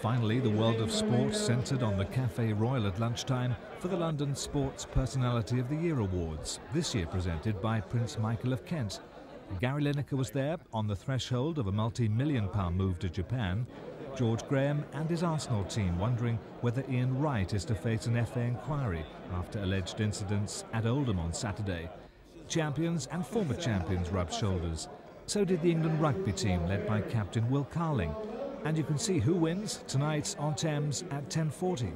Finally, the world of sport centred on the Café Royal at lunchtime for the London Sports Personality of the Year Awards, this year presented by Prince Michael of Kent. Gary Lineker was there on the threshold of a multi-million pound move to Japan. George Graham and his Arsenal team wondering whether Ian Wright is to face an FA inquiry after alleged incidents at Oldham on Saturday. Champions and former champions rubbed shoulders. So did the England rugby team led by captain Will Carling. And you can see who wins tonight on Thames at 10.40.